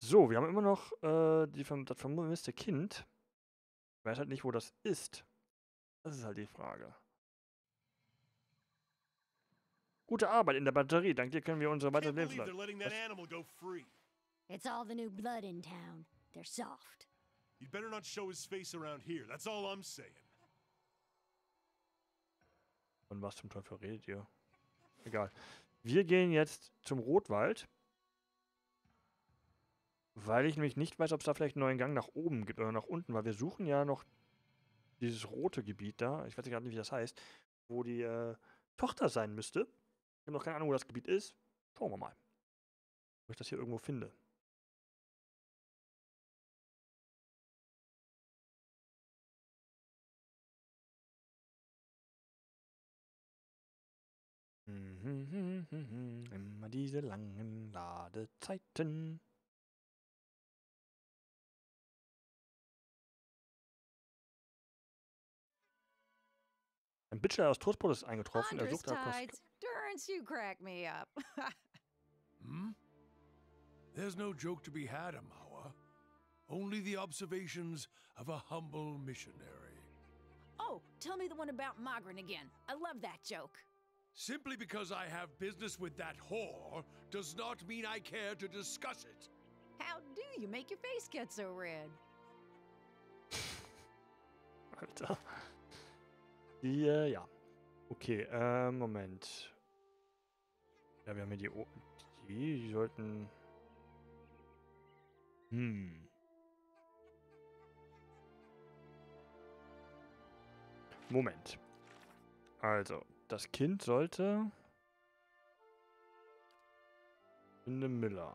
So, wir haben immer noch äh, die, das vermisste Kind. Ich weiß halt nicht, wo das ist. Das ist halt die Frage. Gute Arbeit in der Batterie. Dank dir können wir unsere weitere Lebenszeit. It's all the new blood in town. They're soft. You'd better not show his face around here. That's all I'm saying. Und was zum Teufel redet ihr? Egal. Wir gehen jetzt zum Rotwald. Weil ich nämlich nicht weiß, ob es da vielleicht einen neuen Gang nach oben gibt oder nach unten, weil wir suchen ja noch dieses rote Gebiet da, ich weiß gerade nicht, wie das heißt, wo die äh, Tochter sein müsste. Ich habe noch keine Ahnung, wo das Gebiet ist. Schauen wir mal. Ob ich das hier irgendwo finde. Immer diese langen Ladezeiten. Ein Bachelor aus Toastbrot ist eingetroffen. Er sucht tides. Durance, you crack me up. hmm? There's no joke to be had, Amawa. Only the observations of a humble missionary. Oh, tell me the one about Magrin again. I love that joke. Simply because I have business with that whore does not mean I care to discuss it. How do you make your face get so red? Alter. Die, äh, ja. Okay, äh, Moment. Ja, wir haben hier die, o die, die sollten... Hm. Moment. Also, das Kind sollte... In dem Miller.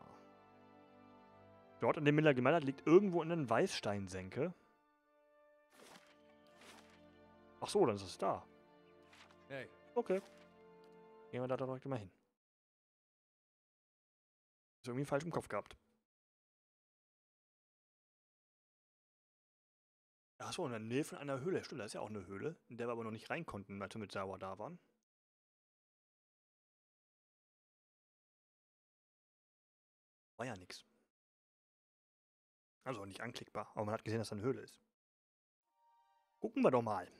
Dort, an dem Miller gemalt hat, liegt irgendwo in den Weißsteinsenke. Ach so, dann ist es da. Hey. Okay. Gehen wir da direkt mal hin. Ist irgendwie falsch im Kopf gehabt. Achso, in der Nähe von einer Höhle. Stimmt, da ist ja auch eine Höhle, in der wir aber noch nicht rein konnten, als wir mit Sauer da waren. War ja nichts. Also nicht anklickbar, aber man hat gesehen, dass da eine Höhle ist. Gucken wir doch mal.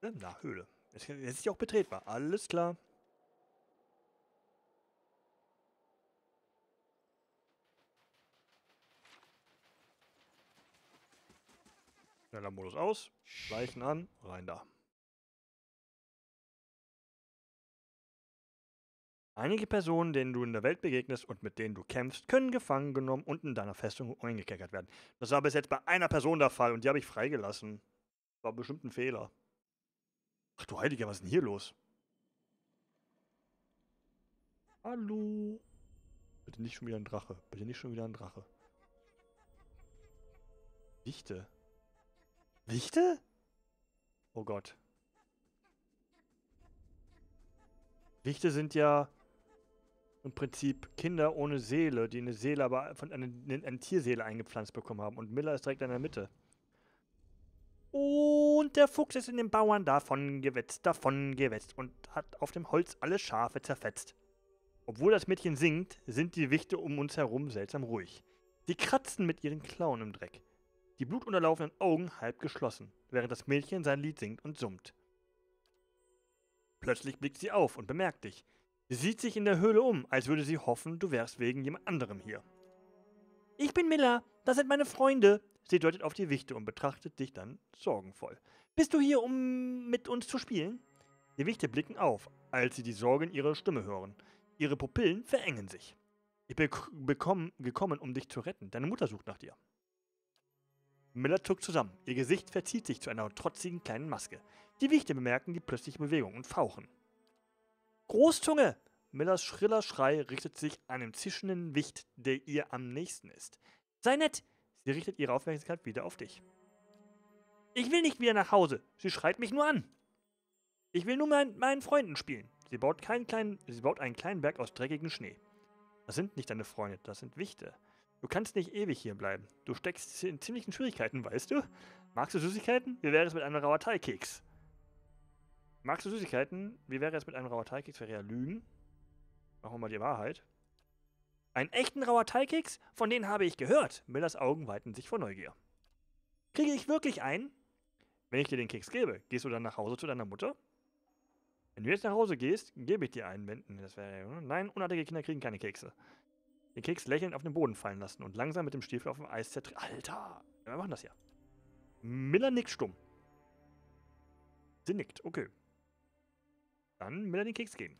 Na, Höhle. Jetzt, jetzt ist sie auch betretbar. Alles klar. Schneller Modus aus. Leichen an. Rein da. Einige Personen, denen du in der Welt begegnest und mit denen du kämpfst, können gefangen genommen und in deiner Festung eingekerkert werden. Das war bis jetzt bei einer Person der Fall und die habe ich freigelassen. War bestimmt ein Fehler. Ach du Heiliger, was ist denn hier los? Hallo? Bitte nicht schon wieder ein Drache. Bitte nicht schon wieder ein Drache. Wichte. Wichte? Oh Gott. Wichte sind ja im Prinzip Kinder ohne Seele, die eine Seele aber von einer, eine Tierseele eingepflanzt bekommen haben. Und Miller ist direkt in der Mitte. Und der Fuchs ist in den Bauern davon gewetzt, davon gewetzt und hat auf dem Holz alle Schafe zerfetzt. Obwohl das Mädchen singt, sind die Wichte um uns herum seltsam ruhig. Sie kratzen mit ihren Klauen im Dreck. Die blutunterlaufenden Augen halb geschlossen, während das Mädchen sein Lied singt und summt. Plötzlich blickt sie auf und bemerkt dich. Sie sieht sich in der Höhle um, als würde sie hoffen, du wärst wegen jemand anderem hier. Ich bin Miller, das sind meine Freunde. Sie deutet auf die Wichte und betrachtet dich dann sorgenvoll. Bist du hier, um mit uns zu spielen? Die Wichte blicken auf, als sie die Sorge in ihrer Stimme hören. Ihre Pupillen verengen sich. Ich bin gekommen, um dich zu retten. Deine Mutter sucht nach dir. Miller zuckt zusammen. Ihr Gesicht verzieht sich zu einer trotzigen kleinen Maske. Die Wichte bemerken die plötzliche Bewegung und fauchen. Großzunge! Millers schriller Schrei richtet sich an den zischenden Wicht, der ihr am nächsten ist. Sei nett! Sie richtet ihre Aufmerksamkeit wieder auf dich. Ich will nicht wieder nach Hause. Sie schreit mich nur an. Ich will nur mit meinen Freunden spielen. Sie baut, kleinen, sie baut einen kleinen Berg aus dreckigem Schnee. Das sind nicht deine Freunde, das sind Wichte. Du kannst nicht ewig hier bleiben. Du steckst in ziemlichen Schwierigkeiten, weißt du? Magst du Süßigkeiten? Wie wäre es mit einem Rauerteigkeks? Magst du Süßigkeiten? Wie wäre es mit einem rauer Teigkeks? Wäre ja Lügen. Machen wir mal die Wahrheit. Einen echten rauer Teigkeks? Von denen habe ich gehört. Millers Augen weiten sich vor Neugier. Kriege ich wirklich einen? Wenn ich dir den Keks gebe, gehst du dann nach Hause zu deiner Mutter? Wenn du jetzt nach Hause gehst, gebe ich dir einen. Das wäre, nein, unartige Kinder kriegen keine Kekse. Den Keks lächelnd auf den Boden fallen lassen und langsam mit dem Stiefel auf dem Eis zertreten. Alter! Wir machen das ja. Miller nickt stumm. Sie nickt, okay. Dann Miller den Keks geben.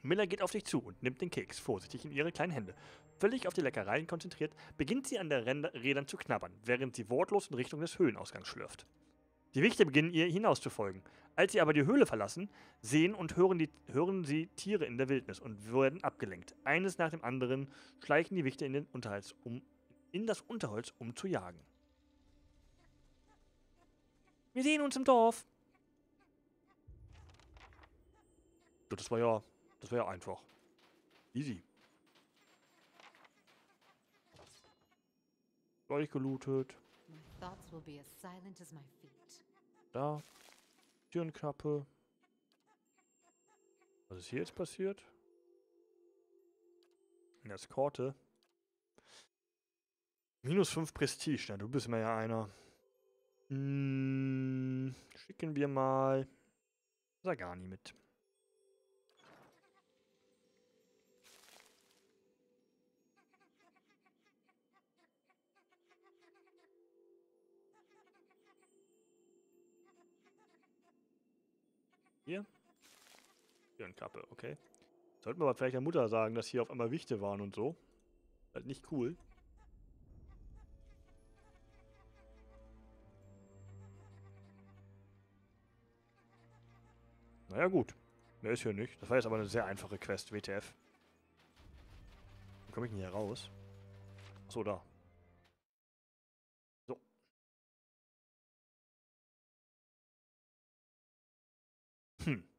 Miller geht auf dich zu und nimmt den Keks vorsichtig in ihre kleinen Hände. Völlig auf die Leckereien konzentriert, beginnt sie an den Rändern zu knabbern, während sie wortlos in Richtung des Höhlenausgangs schlürft. Die Wichte beginnen ihr hinauszufolgen. Als sie aber die Höhle verlassen, sehen und hören, die, hören sie Tiere in der Wildnis und werden abgelenkt. Eines nach dem anderen schleichen die Wichte in, den Unterholz, um, in das Unterholz, um zu jagen. Wir sehen uns im Dorf. Das war ja, das war ja einfach. Easy. Gleich gelootet. Thoughts will be as silent as my feet. Da. Türenklappe. Was ist hier jetzt passiert? Eine Eskorte. Minus 5 Prestige. Na, du bist mir ja einer. Hm, schicken wir mal Sagani mit. Türenklappe, okay. Sollten wir aber vielleicht der Mutter sagen, dass hier auf einmal Wichte waren und so. Halt nicht cool. Naja, gut. Mehr ist hier nicht. Das war jetzt aber eine sehr einfache Quest, WTF. Wie komme ich denn hier raus? Achso, da. So. Hm.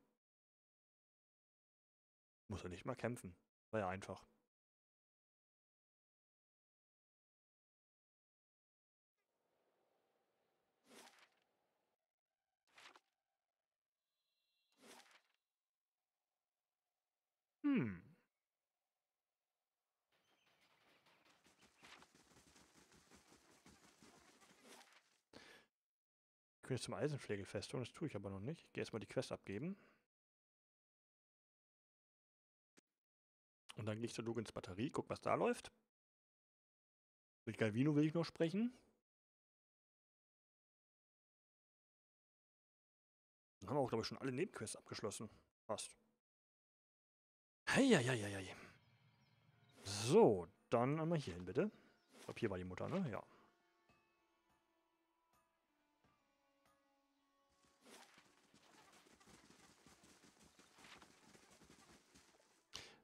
Muss er nicht mal kämpfen. War ja einfach. Hm. Ich kann jetzt zum Eisenpflegefestung, das tue ich aber noch nicht. Ich gehe erstmal die Quest abgeben. Und dann gehe ich zur Logins Batterie, guck, was da läuft. Mit Galvino will ich noch sprechen. Dann haben wir auch, glaube ich, schon alle Nebenquests abgeschlossen. Passt. Heieieiei. So, dann einmal hier hin, bitte. Ich glaube, hier war die Mutter, ne? Ja.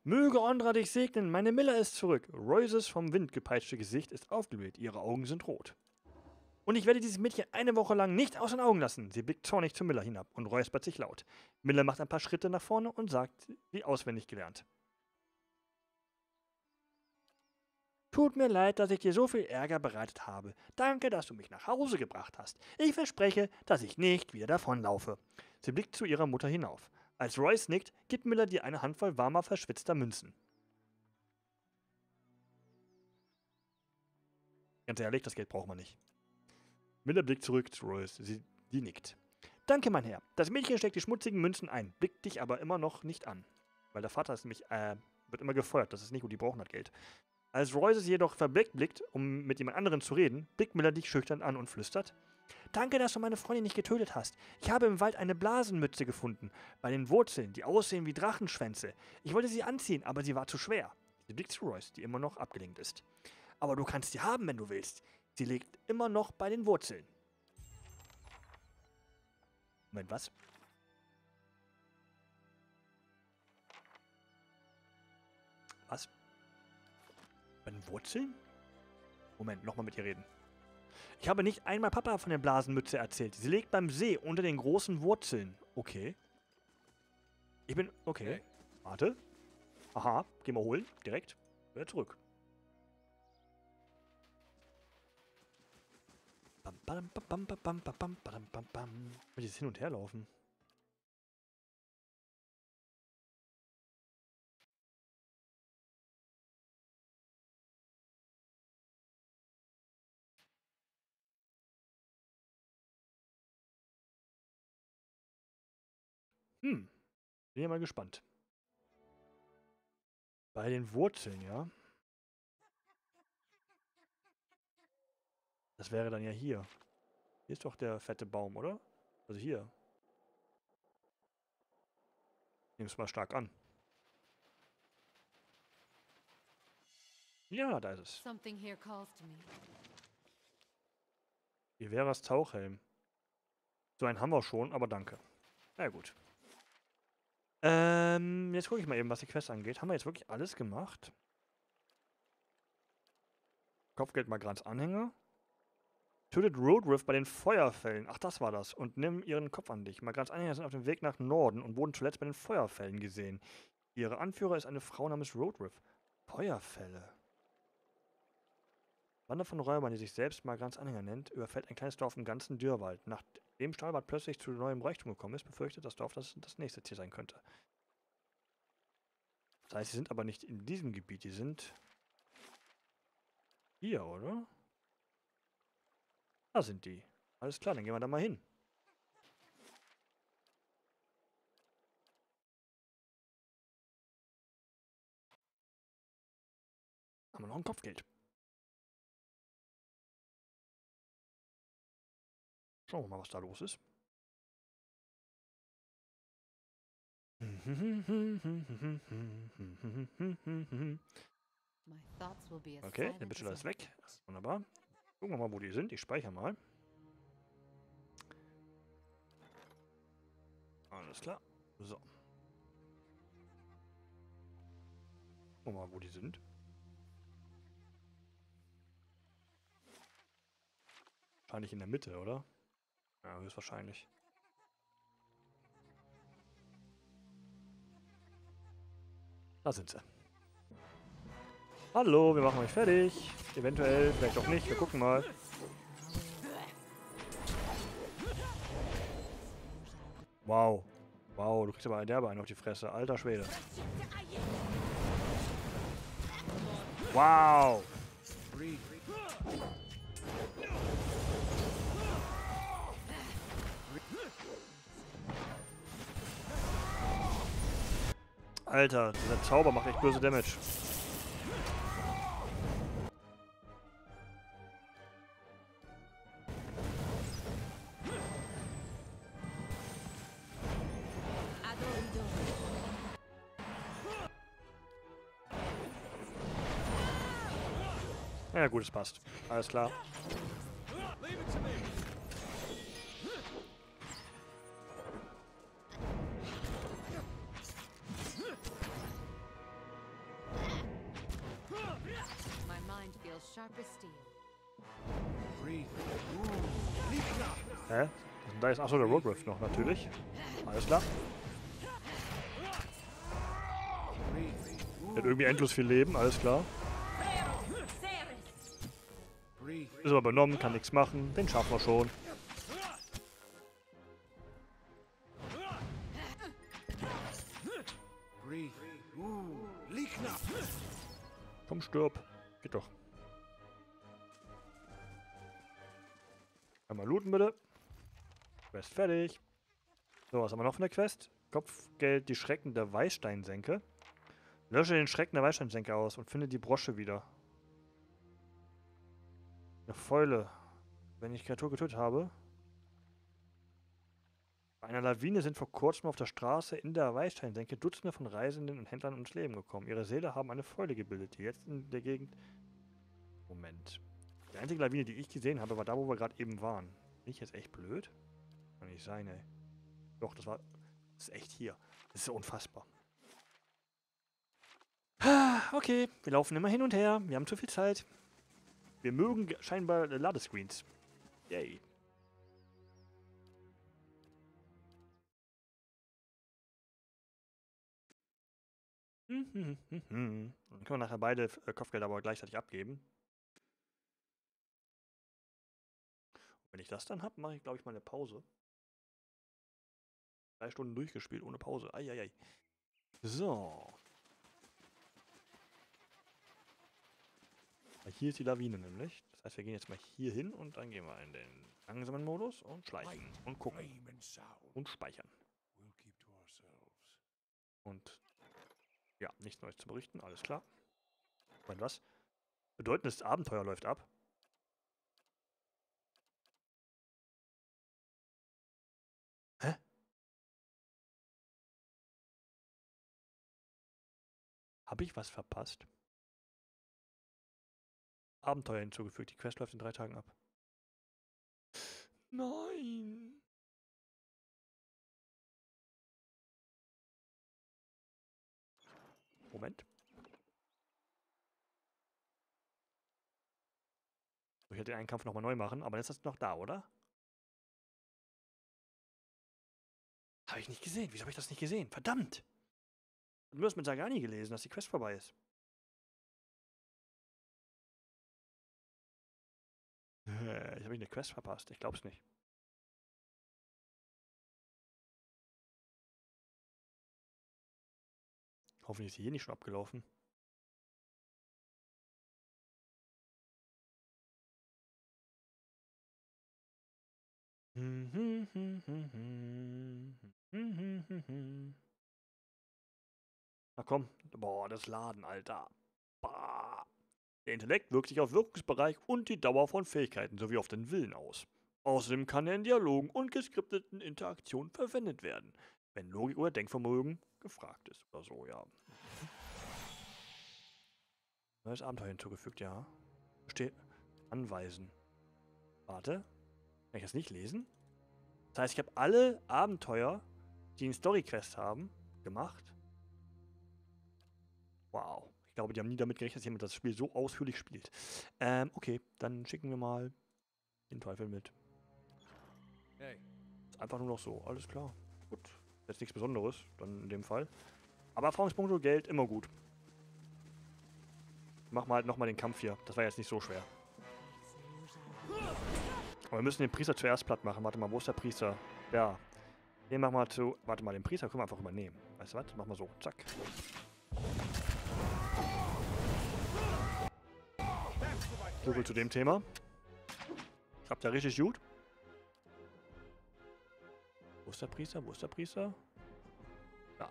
Möge Ondra dich segnen, meine Miller ist zurück. Royces vom Wind gepeitschte Gesicht ist aufgebläht, ihre Augen sind rot. Und ich werde dieses Mädchen eine Woche lang nicht aus den Augen lassen. Sie blickt zornig zu Miller hinab und räuspert sich laut. Miller macht ein paar Schritte nach vorne und sagt, wie auswendig gelernt. Tut mir leid, dass ich dir so viel Ärger bereitet habe. Danke, dass du mich nach Hause gebracht hast. Ich verspreche, dass ich nicht wieder davonlaufe. Sie blickt zu ihrer Mutter hinauf. Als Royce nickt, gibt Miller dir eine Handvoll warmer, verschwitzter Münzen. Ganz ehrlich, das Geld braucht man nicht. Miller blickt zurück zu Royce. Sie, die nickt. Danke, mein Herr. Das Mädchen steckt die schmutzigen Münzen ein, blickt dich aber immer noch nicht an. Weil der Vater ist nämlich, äh, wird immer gefeuert. Das ist nicht gut, die brauchen das Geld. Als Royce jedoch verblickt blickt, um mit jemand anderen zu reden, blickt Miller dich schüchtern an und flüstert. Danke, dass du meine Freundin nicht getötet hast. Ich habe im Wald eine Blasenmütze gefunden, bei den Wurzeln, die aussehen wie Drachenschwänze. Ich wollte sie anziehen, aber sie war zu schwer. Sie blickt zu Royce, die immer noch abgelenkt ist. Aber du kannst sie haben, wenn du willst. Sie liegt immer noch bei den Wurzeln. Moment, was? Was? Bei den Wurzeln? Moment, nochmal mit ihr reden. Ich habe nicht einmal Papa von der Blasenmütze erzählt. Sie liegt beim See unter den großen Wurzeln. Okay. Ich bin. Okay. Warte. Aha. Geh mal holen. Direkt. Wieder zurück. Bam, bam, bam, bam, bam, bam, bam, bam, bam, bam. Ich will jetzt hin und her laufen. Hm. Bin ja mal gespannt. Bei den Wurzeln, ja. Das wäre dann ja hier. Hier ist doch der fette Baum, oder? Also hier. Es mal stark an. Ja, da ist es. Something here calls to me. Wie wäre das Tauchhelm? So einen haben wir schon, aber danke. Na ja, gut. Ähm, jetzt gucke ich mal eben, was die Quest angeht. Haben wir jetzt wirklich alles gemacht? Kopfgeld ganz Anhänger. Tötet Roadriff bei den Feuerfällen. Ach, das war das. Und nimm ihren Kopf an dich. Mal ganz Anhänger sind auf dem Weg nach Norden und wurden zuletzt bei den Feuerfällen gesehen. Ihre Anführer ist eine Frau namens Roadriff. Feuerfälle. Wander von Räubern, die sich selbst mal ganz Anhänger nennt, überfällt ein kleines Dorf im ganzen Dürrwald. Nachdem Stahlbart plötzlich zu neuem Reichtum gekommen ist, befürchtet das Dorf, dass es das nächste Ziel sein könnte. Das heißt, sie sind aber nicht in diesem Gebiet, die sind hier, oder? Da sind die. Alles klar, dann gehen wir da mal hin. Haben wir noch ein Kopfgeld. Schauen wir mal, was da los ist. Okay, der Bachelor ist weg. feet. Wunderbar. Gucken wir mal, wo die sind. Ich speichere mal. Alles klar. So. Gucken wir mal, wo die sind. Wahrscheinlich in der Mitte, oder? Ja, höchstwahrscheinlich. Da sind sie. Hallo, wir machen euch fertig. Eventuell, vielleicht auch nicht. Wir gucken mal. Wow. Wow, du kriegst aber derbe einen auf die Fresse. Alter Schwede. Wow. Alter, dieser Zauber macht echt böse Damage. Ja gut, es passt. Alles klar. Hä? Da ist achso der Roadriff noch natürlich. Alles klar. Der hat irgendwie endlos viel Leben, alles klar. Ist aber benommen, kann nichts machen. Den schaffen wir schon. Komm, stirb. Geht doch. Einmal looten bitte. Quest fertig. So, was haben wir noch von der Quest? Kopfgeld, die Schrecken der Weißsteinsenke. Lösche den Schrecken der Weißsteinsenke aus und finde die Brosche wieder. Eine Fäule. Wenn ich Kreatur getötet habe. Einer Lawine sind vor kurzem auf der Straße in der Weißsteinsenke Dutzende von Reisenden und Händlern ums Leben gekommen. Ihre Seele haben eine Fäule gebildet, die jetzt in der Gegend... Moment. Die einzige Lawine, die ich gesehen habe, war da, wo wir gerade eben waren. Bin ich jetzt echt blöd? Kann nicht sein, ey. Doch, das war... Das ist echt hier. Das ist unfassbar. Ah, Okay, wir laufen immer hin und her. Wir haben zu viel Zeit. Wir mögen ge- scheinbar Ladescreens. Yay. Dann können wir nachher beide äh, Kopfgelder aber gleichzeitig abgeben. Und wenn ich das dann habe, mache ich, glaube ich, mal eine Pause. Drei Stunden durchgespielt ohne Pause. Eieiei. So. Hier ist die Lawine nämlich. Das heißt, wir gehen jetzt mal hier hin und dann gehen wir in den langsamen Modus und schleichen und gucken und speichern. Und ja, nichts Neues zu berichten, alles klar. Mein was? Bedeutendes Abenteuer läuft ab. Hä? Habe ich was verpasst? Abenteuer hinzugefügt. Die Quest läuft in drei Tagen ab. Nein. Moment. Ich hätte den einen Kampf nochmal neu machen, aber dann ist das noch da, oder? Habe ich nicht gesehen. Wieso habe ich das nicht gesehen? Verdammt! Du hast mit Sagani gelesen, dass die Quest vorbei ist. Äh, Ich habe eine Quest verpasst. Ich glaub's nicht. Hoffentlich ist hier nicht schon abgelaufen. Na komm. Boah, das Laden, Alter. Bah. Der Intellekt wirkt sich auf Wirkungsbereich und die Dauer von Fähigkeiten sowie auf den Willen aus. Außerdem kann er in Dialogen und geskripteten Interaktionen verwendet werden, wenn Logik oder Denkvermögen gefragt ist oder so, ja. Neues Abenteuer hinzugefügt, ja. Steht anweisen. Warte. Kann ich das nicht lesen? Das heißt, ich habe alle Abenteuer, die einen Story-Quest haben, gemacht. Wow. Ich glaube, die haben nie damit gerechnet, dass jemand das Spiel so ausführlich spielt. Ähm, okay, dann schicken wir mal den Teufel mit. Hey, Ist einfach nur noch so, alles klar. Jetzt nichts Besonderes, dann in dem Fall. Aber Erfahrungspunkte Geld immer gut. Machen wir halt nochmal den Kampf hier. Das war jetzt nicht so schwer. Aber wir müssen den Priester zuerst platt machen. Warte mal, wo ist der Priester? Ja. Den machen wir zu. Warte mal, den Priester können wir einfach übernehmen. Weißt du was? Machen wir so. Zack. So viel zu dem Thema. Klappt ja richtig gut. Wo ist der Priester? Wo ist der Priester? Da.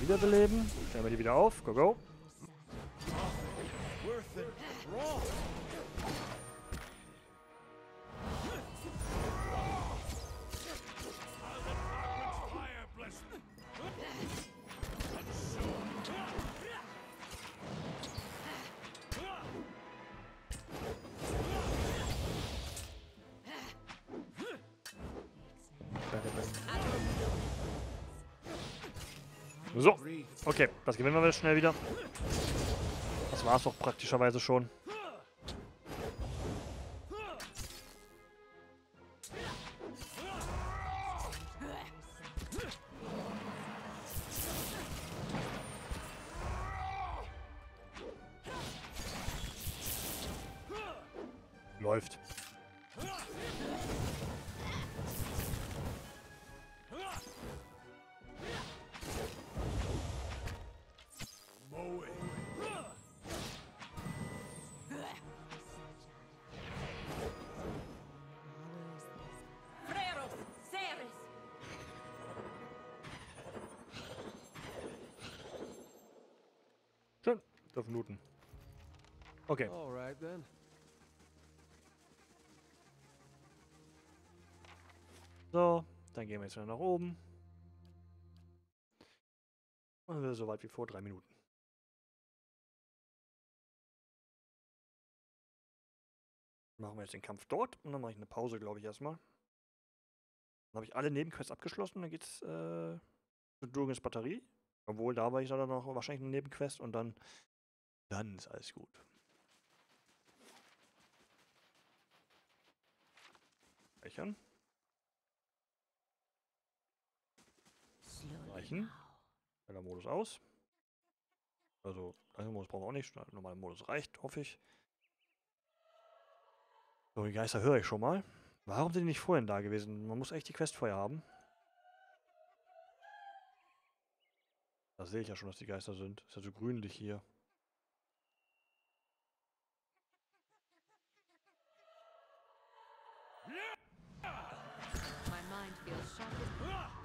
Wiederbeleben. Stellen wir die wieder auf. Go, go. Me. So. Okay, das gewinnen wir schnell wieder. Das war's doch praktischerweise schon. So, dann gehen wir jetzt wieder nach oben. Und wir so weit wie vor drei Minuten. Machen wir jetzt den Kampf dort und dann mache ich eine Pause, glaube ich, erstmal. Dann habe ich alle Nebenquests abgeschlossen, dann geht's äh, zu Durgens Batterie. Obwohl, da war ich dann noch wahrscheinlich eine Nebenquest und dann, dann ist alles gut. Speichern. Slowly Reichen. now. Schneller Modus aus. Also, leiser Modus brauchen wir auch nicht. Normaler Modus reicht, hoffe ich. So, die Geister höre ich schon mal. Warum sind die nicht vorhin da gewesen? Man muss echt die Quest vorher haben. Da sehe ich ja schon, dass die Geister sind. Ist ja so grünlich hier. My mind feels sharp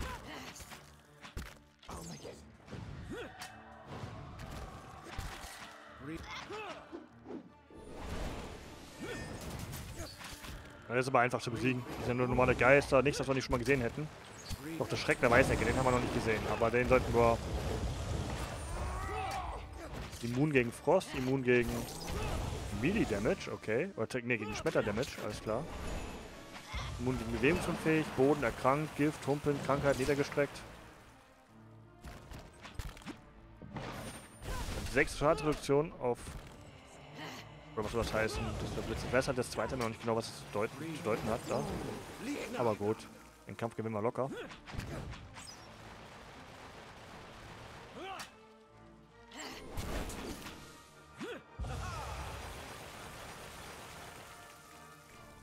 Das ist aber einfach zu besiegen. Das sind nur normale Geister, nichts, was wir nicht schon mal gesehen hätten. Doch der Schreck der Weißecke, den haben wir noch nicht gesehen. Aber den sollten wir... Immun gegen Frost, immun gegen Melee Damage, okay. Oder ne, gegen Schmetter Damage, alles klar. Immun gegen Bewegungsunfähig, Boden erkrankt, Gift, Humpeln, Krankheit, niedergestreckt. 6 Schadensreduktion auf. Oder was soll das heißen? Das ist der Blitz. Ich weiß halt das zweite noch nicht genau, was es zu deuten, zu deuten hat. Da. Aber gut. Den Kampf gewinnen wir locker.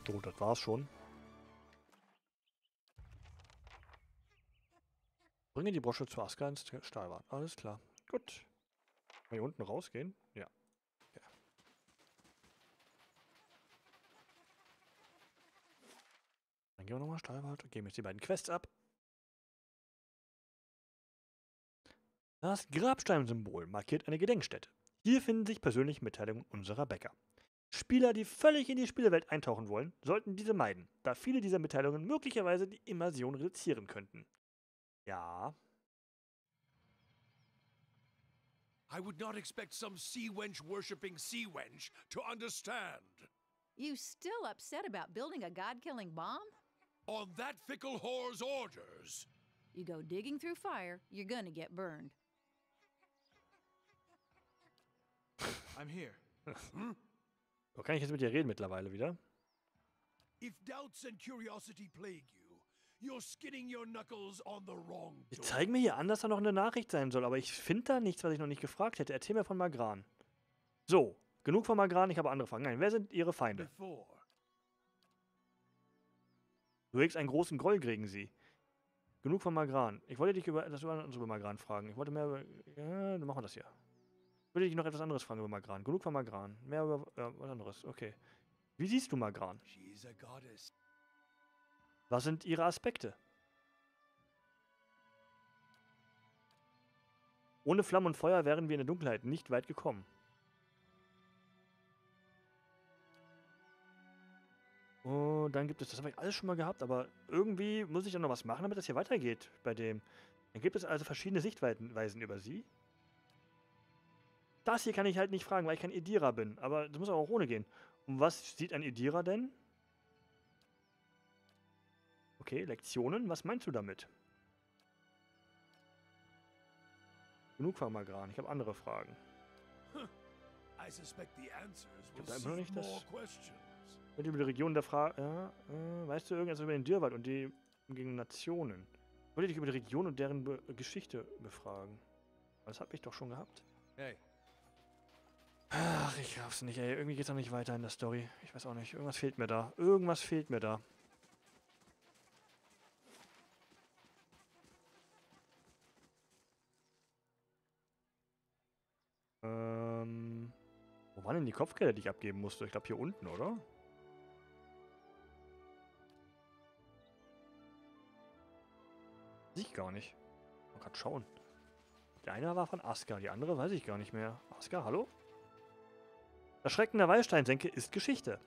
So, das war's schon. Bringe die Brosche zu Aska ins Stahlbad. Alles klar. Gut. Kann hier unten rausgehen? Ja. ja. Dann gehen wir nochmal Stahlbad und geben jetzt die beiden Quests ab. Das Grabsteinsymbol markiert eine Gedenkstätte. Hier finden sich persönliche Mitteilungen unserer Bäcker. Spieler, die völlig in die Spielewelt eintauchen wollen, sollten diese meiden, da viele dieser Mitteilungen möglicherweise die Immersion reduzieren könnten. Ja, I would not expect some sea wench worshipping sea wench to understand. You still upset about building a god killing bomb? On that fickle whore's orders. You go digging through fire, you're gonna get burned. I'm here. Hmm? so kann ich jetzt mit dir reden mittlerweile wieder. If doubts and curiosity plague you, you're skinning your knuckles on the wrong Die door. zeigen mir hier an, dass da noch eine Nachricht sein soll, aber ich finde da nichts, was ich noch nicht gefragt hätte. Erzähl mir von Magran. So, genug von Magran, ich habe andere Fragen. Nein, wer sind ihre Feinde? Du hegst einen großen Groll gegen sie. Genug von Magran. Ich wollte dich über das über, über Magran fragen. Ich wollte mehr über. Ja, dann machen wir das hier. Ich wollte dich noch etwas anderes fragen über Magran. Genug von Magran. Mehr über ja, was anderes. Okay. Wie siehst du Magran? Was sind ihre Aspekte? Ohne Flammen und Feuer wären wir in der Dunkelheit nicht weit gekommen. Und dann gibt es, das habe ich alles schon mal gehabt, aber irgendwie muss ich dann noch was machen, damit das hier weitergeht bei dem. Dann gibt es also verschiedene Sichtweisen über sie. Das hier kann ich halt nicht fragen, weil ich kein Edira bin, aber das muss auch ohne gehen. Und was sieht ein Edira denn? Okay, Lektionen, was meinst du damit? Genug von Magran, ich habe andere Fragen. I suspect the answers will Gibt da immer noch nicht das-. Mit über die Region der Frage. Ja, äh, weißt du irgendwas über den Dürrwald und die umgehenden Nationen? Ich wollte dich über die Region und deren Be Geschichte befragen. Das habe ich doch schon gehabt. Hey, Ach, ich raff's nicht, ey. Irgendwie geht's noch nicht weiter in der Story. Ich weiß auch nicht. Irgendwas fehlt mir da. Irgendwas fehlt mir da. Die Kopfgelder, die ich abgeben musste? Ich glaube hier unten, oder? Ich gar nicht. Mal grad schauen. Die eine war von Aska, die andere weiß ich gar nicht mehr. Aska, hallo? Das Schrecken der Wallsteinsenke ist Geschichte.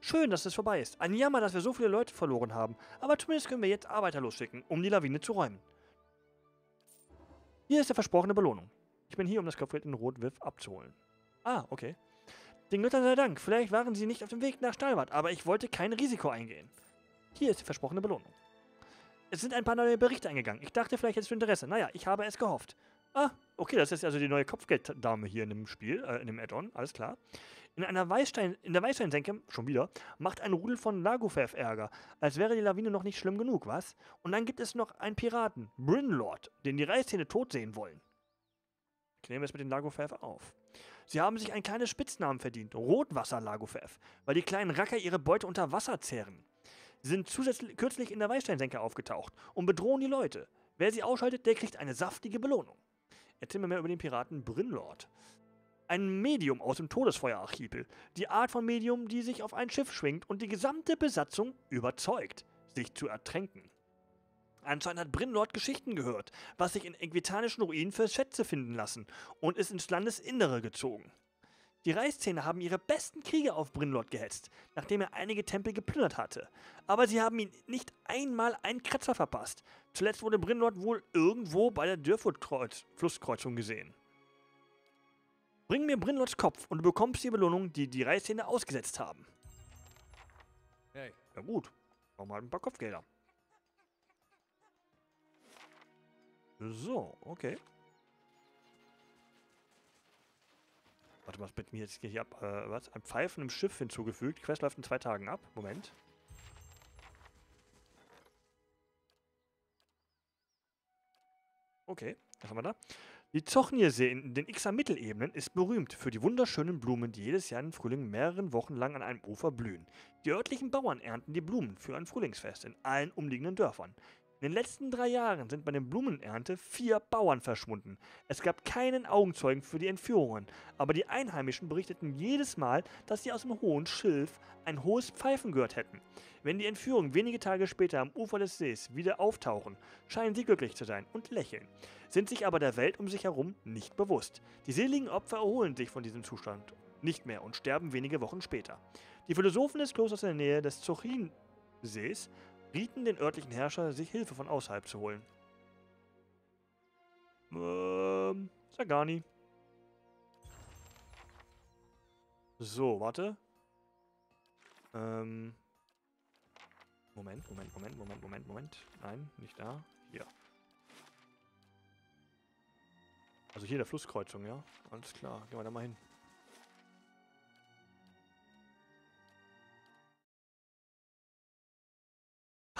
Schön, dass es vorbei ist. Ein Jammer, dass wir so viele Leute verloren haben. Aber zumindest können wir jetzt Arbeiter losschicken, um die Lawine zu räumen. Hier ist die versprochene Belohnung. Ich bin hier, um das Kopfgeld in Rotwiff abzuholen. Ah, okay. Den Göttern sei Dank. Vielleicht waren sie nicht auf dem Weg nach Stahlbad, aber ich wollte kein Risiko eingehen. Hier ist die versprochene Belohnung. Es sind ein paar neue Berichte eingegangen. Ich dachte, vielleicht hättest du Interesse. Naja, ich habe es gehofft. Ah, okay, das ist also die neue Kopfgelddame hier in dem Spiel, äh, in dem Add-on, alles klar. In einer Weißstein, in der Weißsteinsenke, schon wieder, macht ein Rudel von Lagofev Ärger, als wäre die Lawine noch nicht schlimm genug, was? Und dann gibt es noch einen Piraten, Brynlord, den die Reißzähne tot sehen wollen. Ich nehme es mit den Lagofev auf. Sie haben sich einen kleinen Spitznamen verdient, Rotwasser-Lagofev, weil die kleinen Racker ihre Beute unter Wasser zehren. Sie sind zusätzlich kürzlich in der Weißsteinsenke aufgetaucht und bedrohen die Leute. Wer sie ausschaltet, der kriegt eine saftige Belohnung. Erzähl mir mehr über den Piraten Brynlord. Ein Medium aus dem Todesfeuerarchipel. Die Art von Medium, die sich auf ein Schiff schwingt und die gesamte Besatzung überzeugt, sich zu ertränken. Anscheinend hat Brynlord Geschichten gehört, was sich in equitanischen Ruinen für Schätze finden lassen und ist ins Landesinnere gezogen. Die Reichszähne haben ihre besten Kriege auf Brynlord gehetzt, nachdem er einige Tempel geplündert hatte. Aber sie haben ihn nicht einmal einen Kratzer verpasst. Zuletzt wurde Brynlord wohl irgendwo bei der Dürfurt-Flusskreuzung gesehen. Bring mir Brynlords Kopf und du bekommst die Belohnung, die die Reichszähne ausgesetzt haben. Hey, Ja gut, halt ein paar Kopfgelder. So, okay. Warte, was mit mir jetzt hier ab? Äh, was? Ein Pfeifen im Schiff hinzugefügt. Quest läuft in zwei Tagen ab. Moment. Okay, was haben wir da? Die Zochnirsee in den Xer Mittelebenen ist berühmt für die wunderschönen Blumen, die jedes Jahr im Frühling mehreren Wochen lang an einem Ufer blühen. Die örtlichen Bauern ernten die Blumen für ein Frühlingsfest in allen umliegenden Dörfern. In den letzten drei Jahren sind bei der Blumenernte vier Bauern verschwunden. Es gab keinen Augenzeugen für die Entführungen, aber die Einheimischen berichteten jedes Mal, dass sie aus dem hohen Schilf ein hohes Pfeifen gehört hätten. Wenn die Entführungen wenige Tage später am Ufer des Sees wieder auftauchen, scheinen sie glücklich zu sein und lächeln, sind sich aber der Welt um sich herum nicht bewusst. Die seligen Opfer erholen sich von diesem Zustand nicht mehr und sterben wenige Wochen später. Die Philosophen des Klosters in der Nähe des Zochinsees rieten den örtlichen Herrscher, sich Hilfe von außerhalb zu holen. Ähm, Sagani. So, warte. Ähm. Moment, Moment, Moment, Moment, Moment, Moment. Nein, nicht da. Hier. Also hier der Flusskreuzung, ja? Alles klar, gehen wir da mal hin.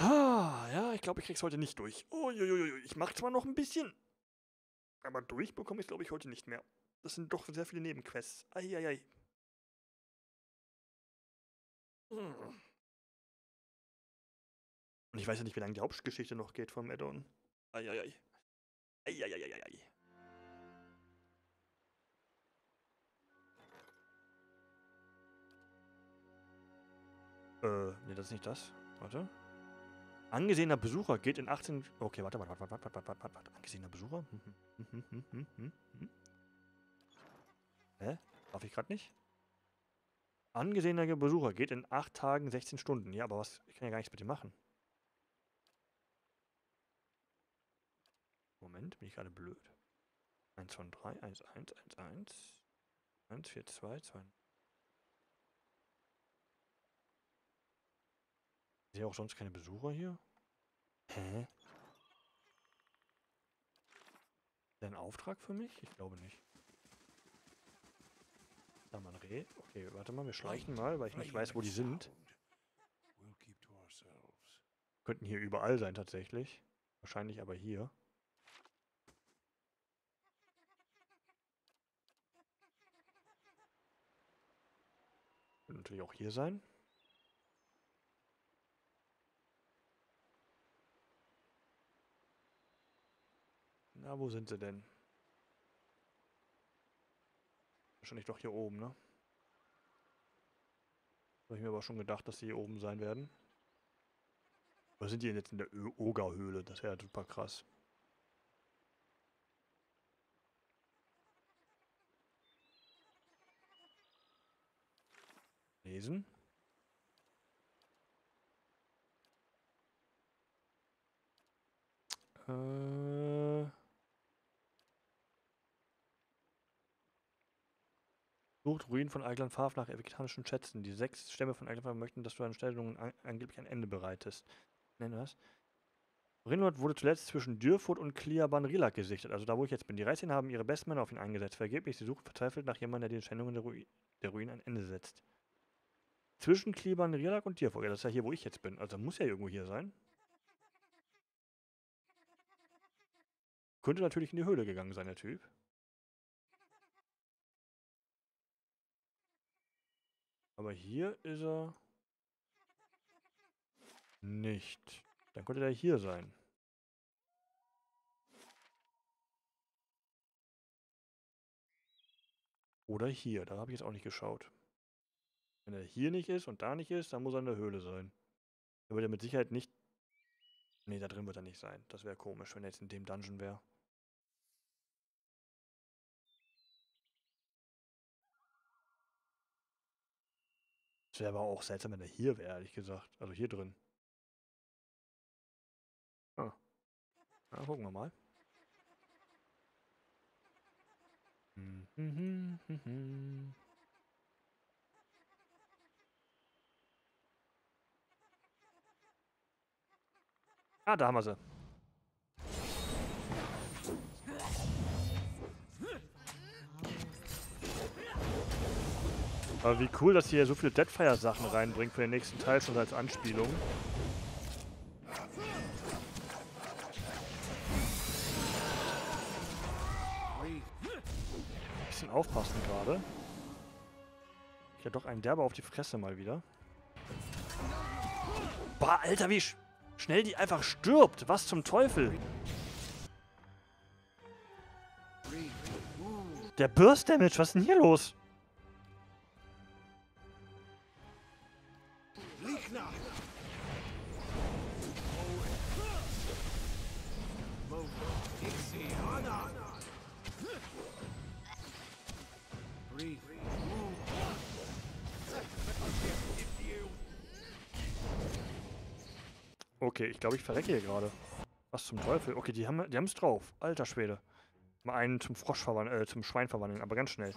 Ah, ja, ich glaube, ich krieg's heute nicht durch. Uiuiui, ich mache zwar noch ein bisschen, aber durch bekomme ich glaube ich heute nicht mehr. Das sind doch sehr viele Nebenquests. Eieiei. Hm. Und ich weiß ja nicht, wie lange die Hauptgeschichte noch geht vom Addon. Eieiei. Eieieiei. Äh, nee, das ist nicht das. Warte. Angesehener Besucher geht in 18. Okay, warte, warte, warte, warte, warte, warte, warte, warte. Angesehener Besucher? Hm, hm, hm. Hä? Darf ich gerade nicht? Angesehener Besucher geht in 8 Tagen 16 Stunden. Ja, aber was? Ich kann ja gar nichts mit dem machen. Moment, bin ich gerade blöd. 1 von 3, 1, 1, 1, 1. 1, 4, 2, 2. Ich sehe auch sonst keine Besucher hier. Hä? Ist ein Auftrag für mich? Ich glaube nicht. Da mal ein Reh. Okay, warte mal, wir schleichen mal, weil ich nicht weiß, wo die sind. Könnten hier überall sein tatsächlich. Wahrscheinlich aber hier. Könnte natürlich auch hier sein. Na, wo sind sie denn? Wahrscheinlich doch hier oben, ne? Habe ich mir aber schon gedacht, dass sie hier oben sein werden. Oder sind die denn jetzt in der Ogerhöhle? Das wäre super krass. Lesen. Äh. Sucht Ruinen von Eigland-Farf nach evitanischen Schätzen. Die sechs Stämme von Eigland-Farf möchten, dass du an Stellungen an angeblich ein Ende bereitest. Nenn was? Brynlord wurde zuletzt zwischen Dürfurt und Kliaban Rilak gesichtet, also da wo ich jetzt bin. Die Reichsien haben ihre Bestmänner auf ihn eingesetzt. Vergeblich, sie suchen verzweifelt nach jemandem, der den Schändungen der, Ruin der Ruinen ein Ende setzt. Zwischen Kliaban Rilak und Dürfurt. Ja, das ist ja hier, wo ich jetzt bin. Also muss ja irgendwo hier sein. Könnte natürlich in die Höhle gegangen sein, der Typ. Aber hier ist er nicht. Dann könnte er hier sein. Oder hier, da habe ich jetzt auch nicht geschaut. Wenn er hier nicht ist und da nicht ist, dann muss er in der Höhle sein. Dann wird er mit Sicherheit nicht... Nee, da drin wird er nicht sein. Das wäre komisch, wenn er jetzt in dem Dungeon wäre. Wäre aber auch seltsam, wenn er hier wäre, ehrlich gesagt. Also hier drin. Ah. Na, gucken wir mal. Ah, da haben wir sie. Aber wie cool, dass hier so viele Deadfire-Sachen reinbringt für den nächsten Teil schon als Anspielung. Bisschen aufpassen gerade. Ich ja doch einen Derber auf die Fresse mal wieder. Boah, Alter, wie sch schnell die einfach stirbt. Was zum Teufel? Der Burst Damage, was ist denn hier los? Okay, ich glaube, ich verrecke hier gerade. Was zum Teufel? Okay, die haben die es drauf. Alter Schwede. Mal einen zum Frosch verwandeln, äh, zum Schwein verwandeln, aber ganz schnell.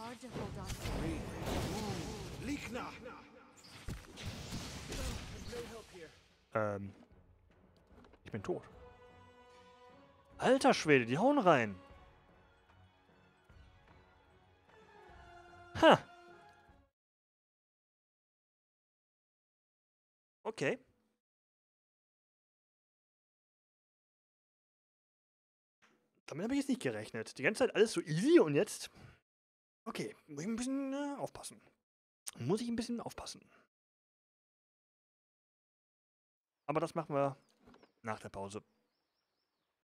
Ähm. Ich bin tot. Alter Schwede, die hauen rein. Ha. Okay. Damit habe ich jetzt nicht gerechnet. Die ganze Zeit alles so easy und jetzt. Okay, muss ich ein bisschen äh, aufpassen. Muss ich ein bisschen aufpassen. Aber das machen wir nach der Pause.